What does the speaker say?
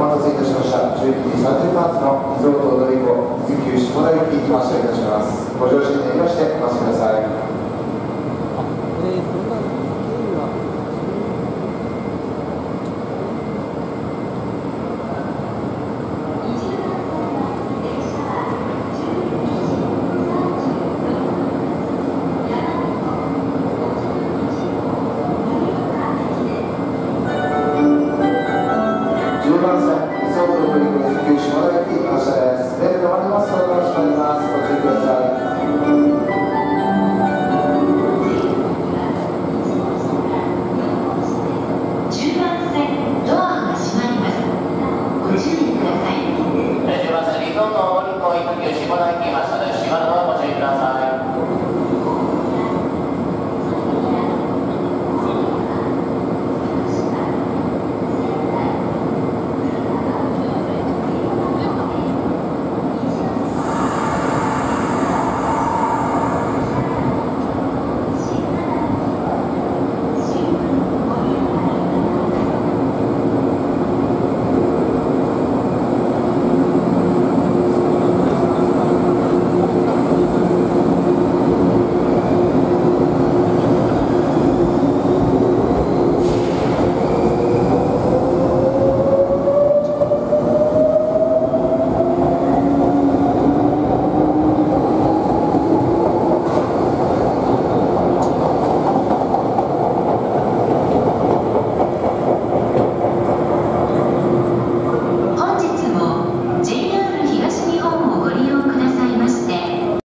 お待たせいたしました。11時30分発のリゾート踊り子富士急下田行き発車いたします。ご乗車になりましてお待ちくださいえー、そんな経緯は10番線リゾート踊り子富士急下田行き発車ですレール止まりますのでよろしくお願いしますご注意ください10番線ドアが閉まりますご注意ください。